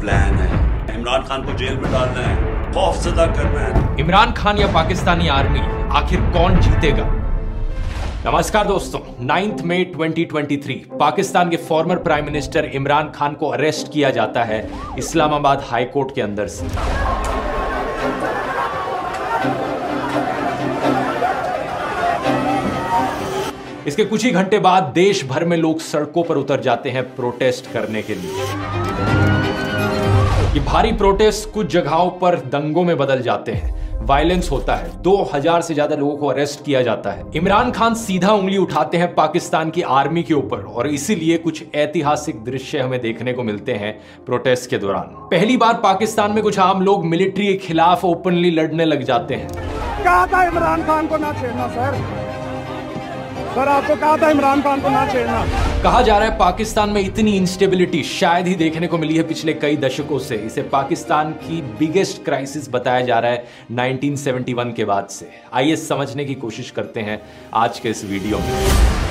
Plan है। इमरान खान को jail में डालना है। खौफ सदा करना है। इमरान खान या पाकिस्तानी आर्मी, आखिर कौन जीतेगा? नमस्कार दोस्तों 9 मई 2023 पाकिस्तान के former prime minister Imran Khan को अरेस्ट किया जाता है इस्लामाबाद हाई कोर्ट के अंदर से। इसके कुछ ही घंटे बाद देश भर में लोग सड़कों पर उतर जाते हैं प्रोटेस्ट करने के लिए। ये भारी प्रोटेस्ट कुछ जगहों पर दंगों में बदल जाते हैं। वायलेंस होता है। 2000 से ज़्यादा लोगों को अरेस्ट किया जाता है। इमरान खान सीधा उंगली उठाते हैं पाकिस्तान की आर्मी के ऊपर और इसीलिए कुछ ऐतिहासिक दृश्य हमें देखने को मिलते हैं प्रोटेस्ट के दौरान। पहली बार पाकिस्तान में कुछ आम लोग मिलिट्री के खिलाफ ओपनली लड़ने लग जाते हैं। कहा था इमरान खान को ना छेड़ना, सर? सर आपको कहा था इमरान खान को ना छेड़ना। कहा जा रहा है पाकिस्तान में इतनी इंस्टेबिलिटी शायद ही देखने को मिली है पिछले कई दशकों से। इसे पाकिस्तान की बिगेस्ट क्राइसिस बताया जा रहा है 1971 के बाद से। आइए समझने की कोशिश करते हैं आज के इस वीडियो में।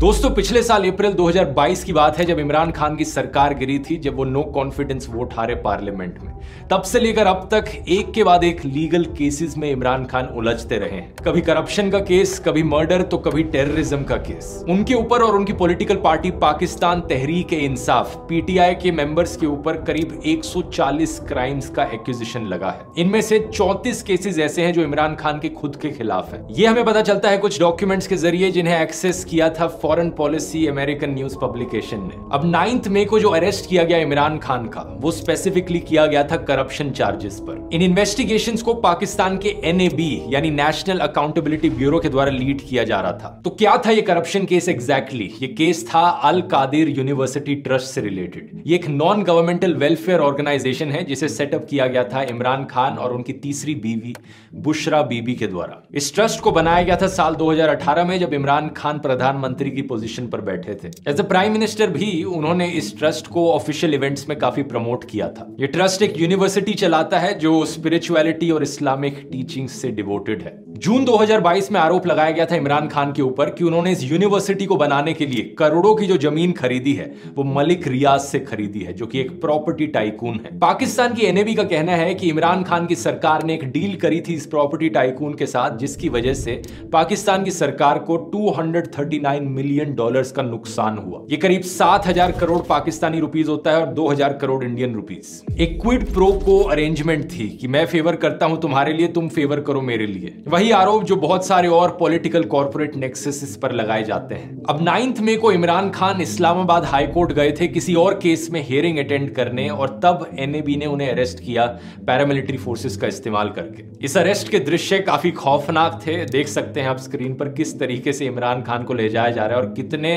दोस्तों, पिछले साल अप्रैल 2022 की बात है, जब इमरान खान की सरकार गिरी थी, जब वो नो कॉन्फिडेंस वोट हारे पार्लियामेंट में। तब से लेकर अब तक एक के बाद एक लीगल केसेस में इमरान खान उलझते रहे हैं। कभी करप्शन का केस कभी मर्डर तो कभी टेररिज्म का केस उनके ऊपर और उनकी political party Pakistan Tehreek Insaf, PTI के मेंबर्स के ऊपर करीब 140 क्राइम्स का एक्विजिशन लगा है। इनमें से 34 केसेस ऐसे हैं जो इमरान खान के खुद के खिलाफ है। ये हमें पता चलता है कुछ डॉक्यूमेंट्स के ज़रिए जिन्हें एक्सेस किया था foreign policy American news publication ने। अब नाइन्थ मे को जो अरेस्ट किया गया इमरान खान का, वो स्पेसिफिकली किया गया था करप्शन चार्जेस पर। इन इन्वेस्टिगेशन को पाकिस्तान के एनएबी यानी नेशनल अकाउंटेबिलिटी ब्यूरो के द्वारा लीड किया जा रहा था। तो क्या था ये करप्शन केस एग्जैक्टली ये केस था अल कादिर यूनिवर्सिटी ट्रस्ट से रिलेटेड ये एक नॉन गवर्नमेंटल वेलफेयर ऑर्गेनाइजेशन है, जिसे सेटअप किया गया था इमरान खान और उनकी तीसरी बीवी बुशरा बीबी के द्वारा। इस ट्रस्ट को बनाया गया था साल 2018 में, जब इमरान खान प्रधानमंत्री पोजीशन पर बैठे थे। एज अ प्राइम मिनिस्टर भी उन्होंने इस ट्रस्ट को ऑफिशियल इवेंट्स में काफ़ी प्रमोट किया था। ये ट्रस्ट एक यूनिवर्सिटी चलाता है जो स्पिरिचुअलिटी और इस्लामिक टीचिंग से डिवोटेड है। जून 2022 में आरोप लगाया गया था इमरान खान के ऊपर कि उन्होंने इस यूनिवर्सिटी को बनाने के लिए करोड़ों की जो ज़मीन खरीदी है, वो मलिक रियाज से खरीदी है, जो कि एक प्रॉपर्टी टाइकून है। पाकिस्तान की एनएबी का कहना है कि इमरान खान की सरकार ने एक डील करी थी इस प्रॉपर्टी टाइकून के साथ, जिसकी वजह से पाकिस्तान की सरकार को 239 मिलियन डॉलर्स का नुकसान हुआ। ये करीब 7000 करोड़ पाकिस्तानी रुपीस होता है और 2000 करोड़ इंडियन रुपीस। एक क्विड प्रो को अरेंजमेंट थी कि मैं फेवर करता हूँ तुम्हारे लिए, तुम फेवर करो मेरे लिए। वही आरोप जो बहुत सारे और पॉलिटिकल कॉर्पोरेट नेक्सेस पर लगाए जाते हैं। अब नाइन्थ मे को इमरान खान इस्लामाबाद हाईकोर्ट गए थे किसी और केस में हियरिंग अटेंड करने और तब एनएबी ने उन्हें अरेस्ट किया पैरामिलिट्री फोर्सेस का इस्तेमाल करके। इस अरेस्ट के दृश्य काफ़ी खौफनाक थे। देख सकते हैं आप स्क्रीन पर किस तरीके से इमरान खान को ले जाया जा रहा है और कितने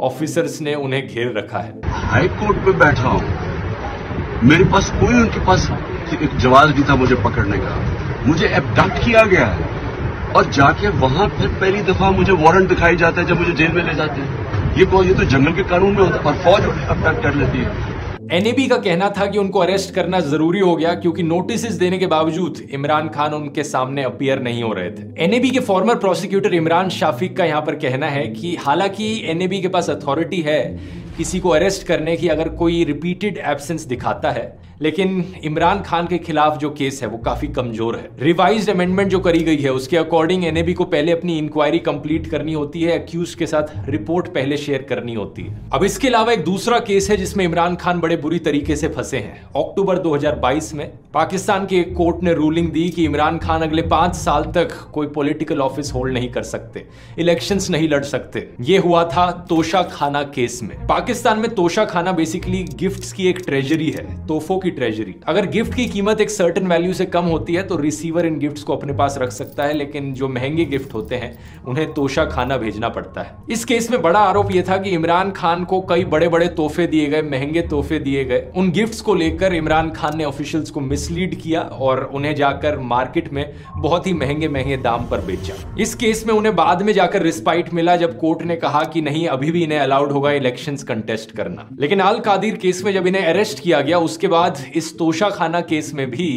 ऑफिसर्स ने उन्हें घेर रखा है। हाई कोर्ट पे बैठा हूँ। मेरे पास कोई उनके पास एक जवाब भी था मुझे पकड़ने का। मुझे एबडक्ट किया गया है। और जाके वहाँ फिर पहली दफ़ा मुझे वारंट दिखाई जाता है जब मुझे जेल में ले जाते हैं। ये ये तो जंगल के कानून में होता है और फौज अबडक्ट कर लेती है। एनएबी का कहना था कि उनको अरेस्ट करना ज़रूरी हो गया क्योंकि नोटिस देने के बावजूद इमरान खान उनके सामने अपियर नहीं हो रहे थे। एनएबी के फॉर्मर प्रोसिक्यूटर इमरान शाफिक का यहाँ पर कहना है कि हालाँकि एनएबी के पास अथॉरिटी है किसी को अरेस्ट करने की अगर कोई रिपीटेड एबसेंस दिखाता है लेकिन इमरान खान के खिलाफ जो केस है, वो काफ़ी कमज़ोर है। रिवाइज अमेंडमेंट जो करी गई है, उसके अकॉर्डिंग एनएबी को पहले अपनी इंक्वायरी कंप्लीट करनी होती है अक्यूज के साथ रिपोर्ट पहले शेयर करनी होती है। अब इसके अलावा एक दूसरा केस है, जिसमें इमरान खान बड़े बुरी तरीके से फंसे हैं। अक्टूबर 2022 में पाकिस्तान के एक कोर्ट ने रूलिंग दी कि इमरान खान अगले पाँच साल तक कोई पॉलिटिकल ऑफ़िस होल्ड नहीं कर सकते इलेक्शंस नहीं लड़ सकते। ये हुआ था तोशा खाना केस में। पाकिस्तान में तोशा खाना बेसिकली गिफ्ट्स की एक ट्रेजरी है, तोहफों की ट्रेजरी अगर गिफ्ट की कीमत एक सर्टन वैल्यू से कम होती है तो रिसीवर इन गिफ्ट्स को अपने पास रख सकता है, लेकिन जो महँगे गिफ्ट होते हैं, उन्हें तोशा खाना भेजना पड़ता है। इस केस में बड़ा आरोप यह था कि इमरान खान को कई बड़े बड़े तोहफे दिए गए, महँगे तोहफे दिए गए। उन गिफ्ट्स को लेकर इमरान खान ने ऑफिशियल्स को मिसलीड किया और उन्हें जाकर मार्केट में बहुत ही महँगे महँगे दाम पर बेचा। इस केस में उन्हें बाद में जाकर रिस्पाइट मिला, जब कोर्ट ने कहा कि नहीं, अभी भी इन्हें अलाउड होगा इलेक्शन कंटेस्ट करना। लेकिन अल कादिर केस में जब इन्हें अरेस्ट किया गया, उसके बाद इस तोशा खाना केस में भी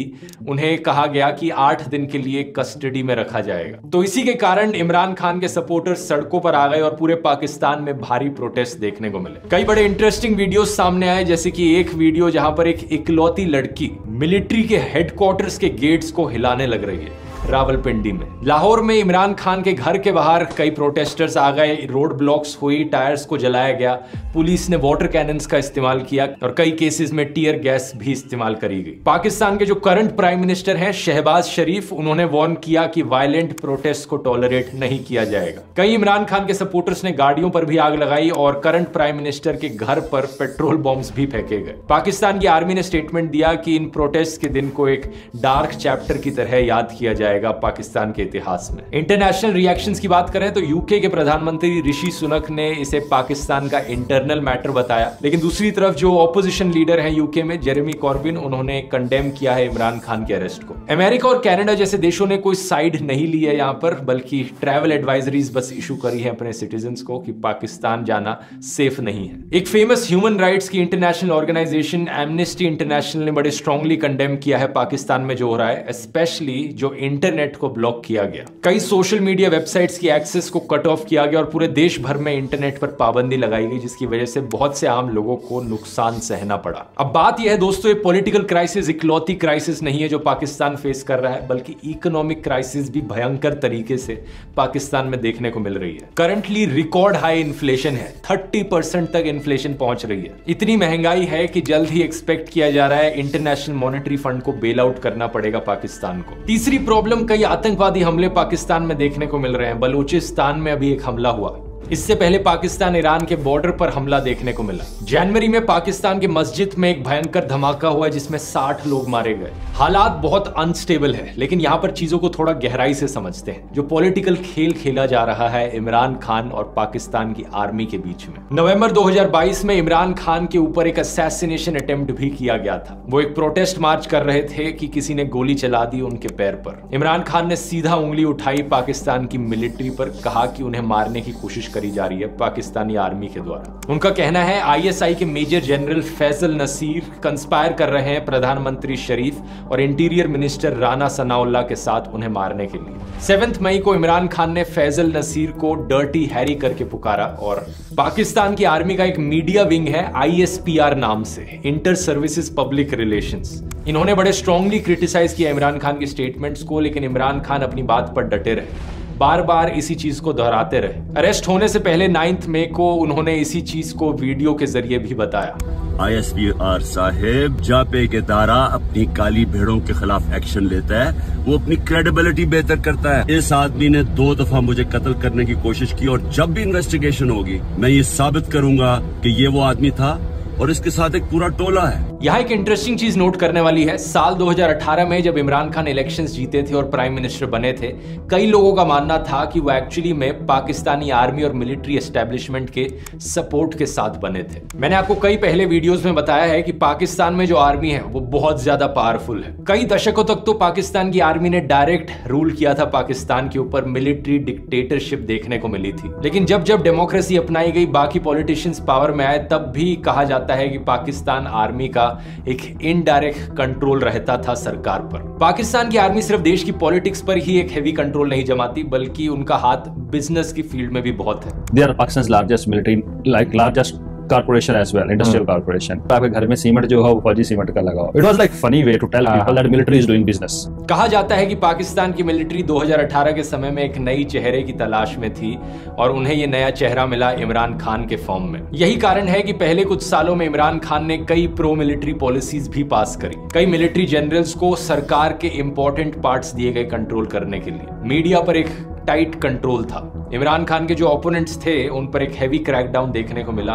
उन्हें कहा गया कि आठ दिन के लिए कस्टडी में रखा जाएगा। तो इसी के कारण इमरान खान के सपोर्टर सड़कों पर आ गए और पूरे पाकिस्तान में भारी प्रोटेस्ट देखने को मिले। कई बड़े इंटरेस्टिंग वीडियो सामने आए, जैसे कि एक वीडियो जहाँ पर एक इकलौती लड़की मिलिट्री के हेडक्वार्टर्स के गेट्स को हिलाने लग रही है। रावलपिंडी में। लाहौर में इमरान खान के घर के बाहर कई प्रोटेस्टर्स आ गए रोड ब्लॉक्स हुई टायर्स को जलाया गया। पुलिस ने वाटर कैनन्स का इस्तेमाल किया और कई केसेस में टीयर गैस भी इस्तेमाल करी गई। पाकिस्तान के जो करंट प्राइम मिनिस्टर हैं, शहबाज शरीफ, उन्होंने वार्न किया कि वायलेंट प्रोटेस्ट को टॉलरेट नहीं किया जाएगा। कई इमरान खान के सपोर्टर्स ने गाड़ियों पर भी आग लगाई और करंट प्राइम मिनिस्टर के घर पर पेट्रोल बॉम्ब भी फेंके गए। पाकिस्तान की आर्मी ने स्टेटमेंट दिया कि इन प्रोटेस्ट के दिन को एक डार्क चैप्टर की तरह याद किया जाएगा। जाएगा पाकिस्तान के इतिहास में। इंटरनेशनल रिएक्शंस की बात करें तो यूके के प्रधानमंत्री ऋषि सुनक ने इसे पाकिस्तान का इंटरनल मैटर बताया। लेकिन दूसरी तरफ़ जो ऑपोजिशन लीडर है यूके में जेरेमी कॉर्बिन उन्होंने कंडेम किया है इमरान खान के अरेस्ट को। अमेरिका और कैनेडा जैसे देशों ने कोई साइड नहीं ली है यहाँ पर, बल्कि ट्रैवल एडवाइजरीज बस इशू करी है अपने सिटीजन को कि पाकिस्तान जाना सेफ़ नहीं है। एक फ़ेमस ह्यूमन राइट्स की इंटरनेशनल ऑर्गेनाइजेशन एमनेस्टी इंटरनेशनल ने बड़े स्ट्रांगली कंडेम किया है पाकिस्तान में जो हो रहा है स्पेशली जो इंटरनेट को ब्लॉक किया गया। कई सोशल मीडिया वेबसाइट्स की एक्सेस को कट ऑफ़ किया गया और पूरे देश भर में इंटरनेट पर पाबंदी लगाई गई, जिसकी वजह से बहुत से आम लोगों को नुकसान सहना पड़ा। अब बात यह है, दोस्तों, ये पॉलिटिकल क्राइसिस इकलौती क्राइसिस नहीं है जो पाकिस्तान फेस कर रहा है, बल्कि इकोनॉमिक क्राइसिस भी भयंकर तरीके से पाकिस्तान में देखने को मिल रही है। करंटली रिकॉर्ड हाई इन्फ्लेशन है थर्टी तक इन्फ्लेशन पहुँच रही है। इतनी महँगाई है कि जल्द ही एक्सपेक्ट किया जा रहा है इंटरनेशनल मॉनिटरी फंड को बेल आउट करना पड़ेगा पाकिस्तान को। तीसरी प्रॉब्लम कई आतंकवादी हमले पाकिस्तान में देखने को मिल रहे हैं। बलूचिस्तान में अभी एक हमला हुआ। इससे पहले पाकिस्तान ईरान के बॉर्डर पर हमला देखने को मिला। जनवरी में पाकिस्तान के मस्जिद में एक भयंकर धमाका हुआ जिसमें 60 लोग मारे गए। हालात बहुत अनस्टेबल है, लेकिन यहाँ पर चीज़ों को थोड़ा गहराई से समझते हैं। जो पॉलिटिकल खेल खेला जा रहा है इमरान खान और पाकिस्तान की आर्मी के बीच में। नवंबर 2022 में इमरान खान के ऊपर एक असैसिनेशन अटेम्प्ट भी किया गया था। वो एक प्रोटेस्ट मार्च कर रहे थे कि किसी ने गोली चला दी उनके पैर पर। इमरान खान ने सीधा उंगली उठाई पाकिस्तान की मिलिट्री पर, कहा कि उन्हें मारने की कोशिश करी जा रही है पाकिस्तानी आर्मी के द्वारा। उनका कहना है आईएसआई के major general Faisal Naseer conspire कर रहे हैं प्रधानमंत्री शरीफ और इंटीरियर मिनिस्टर राना सनाउल्ला के साथ उन्हें मारने के लिए। सेवेंथ मई को इमरान खान ने फैजल नसीर को डर्टी हैरी करके पुकारा और पाकिस्तान की आर्मी का एक मीडिया विंग है आईएसपीआर नाम से इंटर सर्विसेज़ पब्लिक रिलेशन इन्होंने बड़े स्ट्रांगली क्रिटिसाइज किया इमरान खान की स्टेटमेंट्स को, लेकिन इमरान खान अपनी बात पर डटे रहे। बार बार इसी चीज़ को दोहराते रहे। अरेस्ट होने से पहले नाइन्थ मई को उन्होंने इसी चीज़ को वीडियो के ज़रिए भी बताया। आई एस पी आर साहेब, जापे के दारा अपनी काली भेड़ों के खिलाफ एक्शन लेता है। वो अपनी क्रेडिबिलिटी बेहतर करता है। इस आदमी ने दो दफ़ा मुझे कत्ल करने की कोशिश की और जब भी इन्वेस्टिगेशन होगी, मैं ये साबित करूँगा कि ये वो आदमी था और इसके साथ एक पूरा टोला है। यहाँ एक इंटरेस्टिंग चीज़ नोट करने वाली है। साल 2018 में जब इमरान खान इलेक्शंस जीते थे और प्राइम मिनिस्टर बने थे, कई लोगों का मानना था कि वो एक्चुअली में पाकिस्तानी आर्मी और मिलिट्री एस्टेब्लिशमेंट के सपोर्ट के साथ बने थे। मैंने आपको कई पहले वीडियोस में बताया है कि पाकिस्तान में जो आर्मी है, वो बहुत ज़्यादा पावरफुल है। कई दशकों तक तो पाकिस्तान की आर्मी ने डायरेक्ट रूल किया था पाकिस्तान के ऊपर मिलिट्री डिक्टेटरशिप देखने को मिली थी। लेकिन जब जब डेमोक्रेसी अपनाई गई, बाकी पॉलिटिशियंस पावर में आए, तब भी कहा जाता है कि पाकिस्तान आर्मी का एक इनडायरेक्ट कंट्रोल रहता था सरकार पर। पाकिस्तान की आर्मी सिर्फ़ देश की पॉलिटिक्स पर ही एक हैवी कंट्रोल नहीं जमाती, बल्कि उनका हाथ बिज़नेस की फ़ील्ड में भी बहुत है। They are Pakistan largest military like largest corporation as well industrial corporation आपके घर में सीमेंट जो है वो फौजी सीमेंट का लगा it was like funny way to tell people that military is doing business कहा जाता है कि पाकिस्तान की मिलिट्री 2018 के समय में एक नई चेहरे की तलाश में थी और उन्हें ये नया चेहरा मिला इमरान खान के फॉर्म में। यही कारण है कि पहले कुछ सालों में इमरान खान ने कई प्रो मिलिट्री पॉलिसीज़ भी पास करी। कई मिलिट्री जनरल्स को सरकार के इंपॉर्टेंट पार्ट्स दिए गए कंट्रोल करने के लिए। मीडिया पर एक टाइट कंट्रोल था। इमरान खान के जो ओपोनेंट्स थे, उन पर एक हैवी क्रैकडाउन देखने को मिला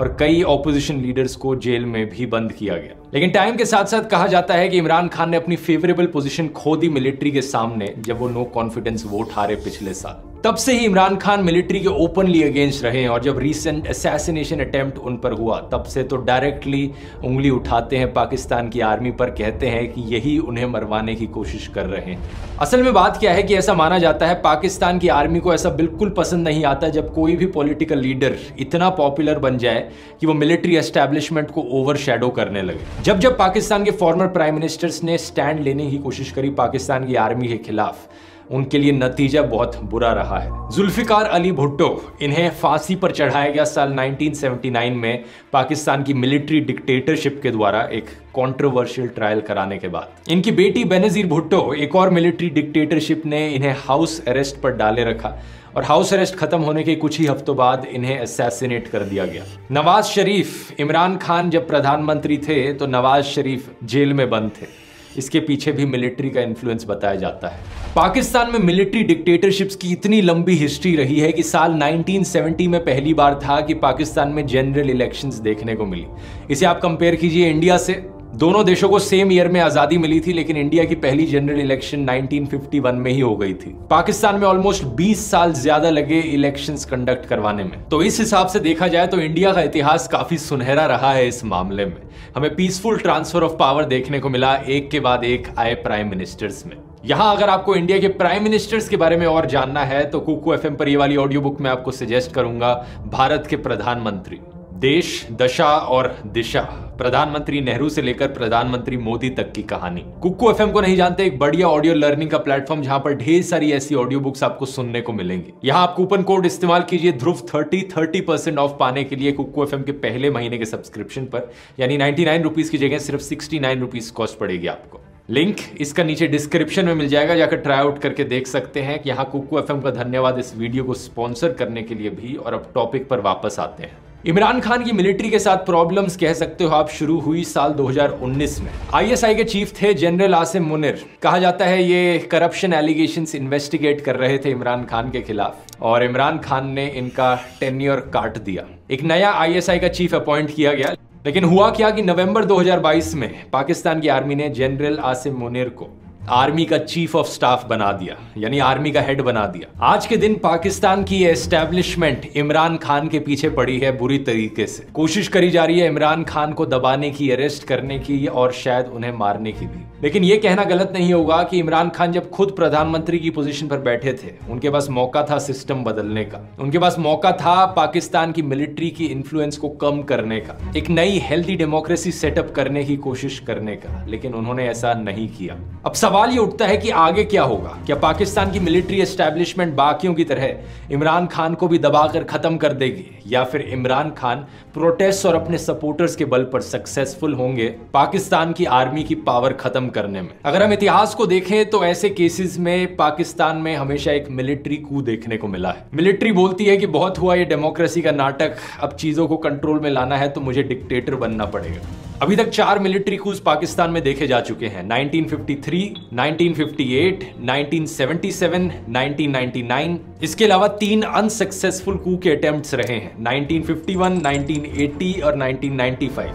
और कई ऑपोजिशन लीडर्स को जेल में भी बंद किया गया। लेकिन टाइम के साथ साथ कहा जाता है कि इमरान खान ने अपनी फेवरेबल पोजीशन खो दी मिलिट्री के सामने, जब वो नो कॉन्फिडेंस वोट हारे पिछले साल। तब से ही इमरान खान मिलिट्री के ओपनली अगेंस्ट रहे हैं और जब रिसेंट असैसिनेशन अटेम्प्ट उन पर हुआ, तब से तो डायरेक्टली उंगली उठाते हैं पाकिस्तान की आर्मी पर, कहते हैं कि यही उन्हें मरवाने की कोशिश कर रहे हैं। असल में बात क्या है कि ऐसा माना जाता है, पाकिस्तान की आर्मी को ऐसा बिल्कुल पसंद नहीं आता जब कोई भी पॉलिटिकल लीडर इतना पॉपुलर बन जाए कि वो मिलिट्री एस्टेब्लिशमेंट को ओवर करने लगे। जब जब पाकिस्तान के फॉर्मर प्राइम मिनिस्टर्स ने स्टैंड लेने की कोशिश करी पाकिस्तान की आर्मी के खिलाफ उनके लिए नतीजा बहुत बुरा रहा है। जुल्फिकार अली भुट्टो, इन्हें फांसी पर चढ़ाया गया साल 1979 में पाकिस्तान की मिलिट्री डिक्टेटरशिप के द्वारा एक कंट्रोवर्शियल ट्रायल कराने के बाद। इनकी बेटी बेनजीर भुट्टो, एक और मिलिट्री डिक्टेटरशिप ने इन्हें हाउस अरेस्ट पर डाले रखा और हाउस अरेस्ट खत्म होने के कुछ ही हफ्तों बाद इन्हें असैसिनेट कर दिया गया। नवाज़ शरीफ, इमरान खान जब प्रधानमंत्री थे तो नवाज़ शरीफ जेल में बंद थे। इसके पीछे भी मिलिट्री का इन्फ्लुएंस बताया जाता है। पाकिस्तान में मिलिट्री डिक्टेटरशिप्स की इतनी लंबी हिस्ट्री रही है कि साल 1970 में पहली बार था कि पाकिस्तान में जनरल इलेक्शंस देखने को मिली। इसे आप कंपेयर कीजिए इंडिया से। दोनों देशों को सेम ईयर में आज़ादी मिली थी, लेकिन इंडिया की पहली जनरल इलेक्शन 1951 में ही हो गई थी। पाकिस्तान में ऑलमोस्ट 20 साल ज़्यादा लगे इलेक्शंस कंडक्ट करवाने में। तो इस हिसाब से देखा जाए तो इंडिया का इतिहास काफ़ी सुनहरा रहा है इस मामले में। हमें पीसफुल ट्रांसफ़र ऑफ़ पावर देखने को मिला एक के बाद एक आए प्राइम मिनिस्टर्स में। यहाँ अगर आपको इंडिया के प्राइम मिनिस्टर्स के बारे में और जानना है तो कुकू एफएम पर ये वाली ऑडियो बुक में आपको सजेस्ट करूँगा, भारत के प्रधानमंत्री। देश, दशा और दिशा। प्रधानमंत्री नेहरू से लेकर प्रधानमंत्री मोदी तक की कहानी। कुक्कू एफएम को नहीं जानते, एक बढ़िया ऑडियो लर्निंग का प्लेटफॉर्म जहाँ पर ढेर सारी ऐसी ऑडियो बुक्स आपको सुनने को मिलेंगी। यहाँ आप कूपन कोड इस्तेमाल कीजिए Dhruv thirty thirty percent off पाने के लिए कुक्कू एफएम के पहले महीने के सब्सक्रिप्शन पर। यानी नाइनटी नाइन रुपीज़ की जगह सिर्फ़ सिक्सटी नाइन रुपीज़ कॉस्ट पड़ेगी आपको। लिंक इसका नीचे डिस्क्रिप्शन में मिल जाएगा, जाकर ट्राई आउट करके देख सकते हैं यहाँ कुक्कू एफएम का धन्यवाद इस वीडियो को स्पॉन्सर करने के लिए भी और अब टॉपिक पर वापस आते हैं। इमरान खान की मिलिट्री के साथ प्रॉब्लम्स कह सकते हो आप, शुरू हुई साल 2019 में। आईएसआई के चीफ थे जनरल आसिम मुनिर। कहा जाता है ये करप्शन एलिगेशंस इन्वेस्टिगेट कर रहे थे इमरान खान के खिलाफ। और इमरान खान ने इनका टेन्योर काट दिया। एक नया आईएसआई का चीफ अपॉइंट किया गया। लेकिन हुआ क्या कि नवंबर 2022 में पाकिस्तान की आर्मी ने जनरल आसिम मुनिर को आर्मी का चीफ ऑफ़ स्टाफ बना दिया, यानी आर्मी का हेड बना दिया। आज के दिन पाकिस्तान की एस्टेब्लिशमेंट इमरान खान के पीछे पड़ी है बुरी तरीके से। कोशिश करी जा रही है इमरान खान को दबाने की, अरेस्ट करने की, और शायद उन्हें मारने की भी। लेकिन यह कहना गलत नहीं होगा कि इमरान खान जब खुद प्रधानमंत्री की पोजीशन पर बैठे थे, उनके पास मौका था सिस्टम बदलने का। उनके पास मौका था पाकिस्तान की मिलिट्री की इन्फ्लुएंस को कम करने का, एक नई हेल्थी डेमोक्रेसी सेटअप करने की कोशिश करने का, लेकिन उन्होंने ऐसा नहीं किया। अब सब सवाल ये उठता है कि आगे क्या होगा? क्या पाकिस्तान की मिलिट्री एस्टेब्लिशमेंट बाकियों की तरह इमरान खान को भी दबाकर खत्म कर देगी? या फिर इमरान खान प्रोटेस्ट और अपने सपोर्टर्स के बल पर सक्सेसफुल होंगे, पाकिस्तान की आर्मी की पावर खत्म करने में? अगर हम इतिहास को देखें तो ऐसे केसेस में पाकिस्तान में हमेशा एक मिलिट्री कू देखने को मिला है। मिलिट्री बोलती है कि बहुत हुआ ये डेमोक्रेसी का नाटक, अब चीज़ों को कंट्रोल में लाना है तो मुझे डिक्टेटर बनना पड़ेगा। अभी तक चार मिलिट्री कूज पाकिस्तान में देखे जा चुके हैं। 1953, 1958, 1977, 1999 इसके अलावा तीन अनसक्सेसफुल कू के अटेम्प्ट्स रहे हैं। 1951, 1980 और 1995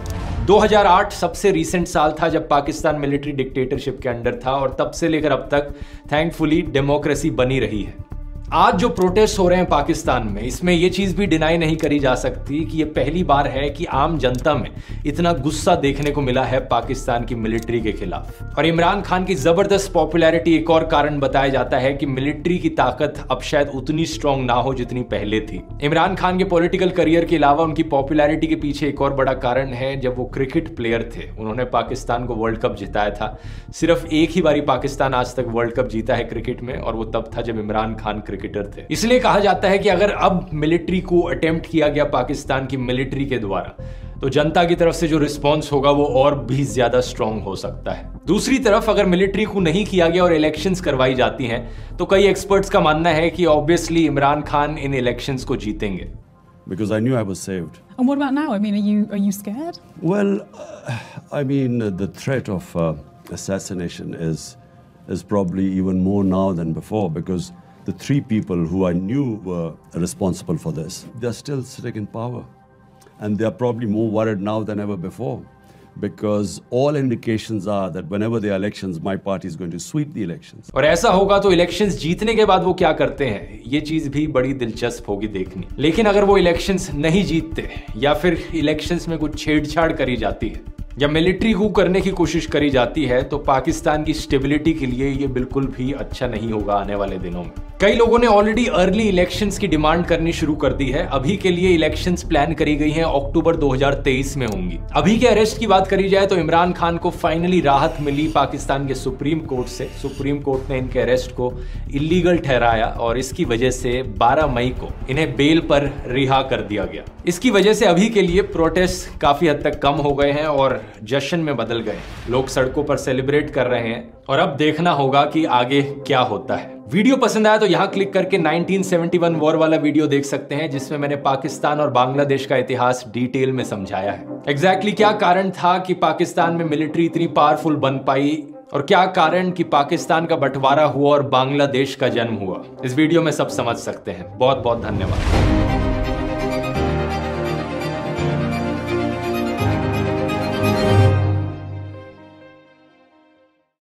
2008 सबसे रीसेंट साल था जब पाकिस्तान मिलिट्री डिक्टेटरशिप के अंडर था और तब से लेकर अब तक थैंकफुली डेमोक्रेसी बनी रही है। आज जो प्रोटेस्ट हो रहे हैं पाकिस्तान में, इसमें यह चीज़ भी डिनाई नहीं करी जा सकती कि यह पहली बार है कि आम जनता में इतना गुस्सा देखने को मिला है पाकिस्तान की मिलिट्री के खिलाफ। और इमरान खान की ज़बरदस्त पॉपुलैरिटी एक और कारण बताया जाता है कि मिलिट्री की ताकत अब शायद उतनी स्ट्रांग ना हो जितनी पहले थी। इमरान खान के पॉलिटिकल करियर के अलावा उनकी पॉपुलैरिटी के पीछे एक और बड़ा कारण है, जब वो क्रिकेट प्लेयर थे, उन्होंने पाकिस्तान को वर्ल्ड कप जिताया था। सिर्फ़ एक ही बारी पाकिस्तान आज तक वर्ल्ड कप जीता है क्रिकेट में, और वो तब था जब इमरान खान क्रिकेट क्रिकेटर थे इसलिए कहा जाता है कि अगर अब मिलिट्री को अटेम्प्ट किया गया पाकिस्तान की मिलिट्री के द्वारा तो जनता की तरफ़ से जो रिस्पॉन्स होगा वो और भी ज़्यादा स्ट्रांग हो सकता है दूसरी तरफ़ अगर मिलिट्री को नहीं किया गया और इलेक्शंस करवाई जाती हैं तो कई एक्सपर्ट्स का मानना है कि ऑब्वियसली इमरान खान इन इलेक्शंस को जीतेंगे Because I knew I was saved. And what about now? I mean, are you are you scared? Well, uh, I mean, uh, the threat of uh, assassination is is probably even more now than before because the three people who I knew were responsible for this, they're still sitting in power. And they're probably more worried now than ever before because all indications are that whenever are elections, my party is going to sweep the elections. और ऐसा होगा तो elections जीतने के बाद वो क्या करते हैं ये चीज़ भी बड़ी दिलचस्प होगी देखनी लेकिन अगर वो इलेक्शंस नहीं जीतते या फिर इलेक्शंस में कुछ छेड़छाड़ करी जाती है या मिलिट्री कू करने की कोशिश करी जाती है तो पाकिस्तान की स्टेबिलिटी के लिए ये बिल्कुल भी अच्छा नहीं होगा आने वाले दिनों में कई लोगों ने ऑलरेडी अर्ली इलेक्शंस की डिमांड करनी शुरू कर दी है। अभी के लिए इलेक्शंस प्लान करी गई हैं अक्टूबर 2023 में होंगी। अभी के अरेस्ट की बात करी जाए तो इमरान खान को फाइनली राहत मिली पाकिस्तान के सुप्रीम कोर्ट से। सुप्रीम कोर्ट ने इनके अरेस्ट को इलीगल ठहराया और इसकी वजह से 12 मई को इन्हें बेल पर रिहा कर दिया गया। इसकी वजह से अभी के लिए प्रोटेस्ट काफ़ी हद तक कम हो गए हैं और जश्न में बदल गए लोग सड़कों पर सेलिब्रेट कर रहे हैं और अब देखना होगा कि आगे क्या होता है। वीडियो पसंद आया तो यहाँ क्लिक करके 1971 वॉर वाला वीडियो देख सकते हैं, जिसमें मैंने पाकिस्तान और बांग्लादेश का इतिहास डिटेल में समझाया है। एग्जैक्टली exactly क्या कारण था कि पाकिस्तान में मिलिट्री इतनी पावरफुल बन पाई और क्या कारण कि पाकिस्तान का बंटवारा हुआ और बांग्लादेश का जन्म हुआ? इस वीडियो में सब समझ सकते हैं। बहुत बहुत धन्यवाद।